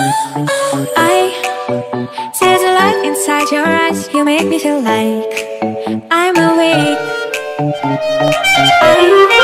I see the light inside your eyes. You make me feel like I'm awake. I